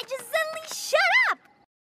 I just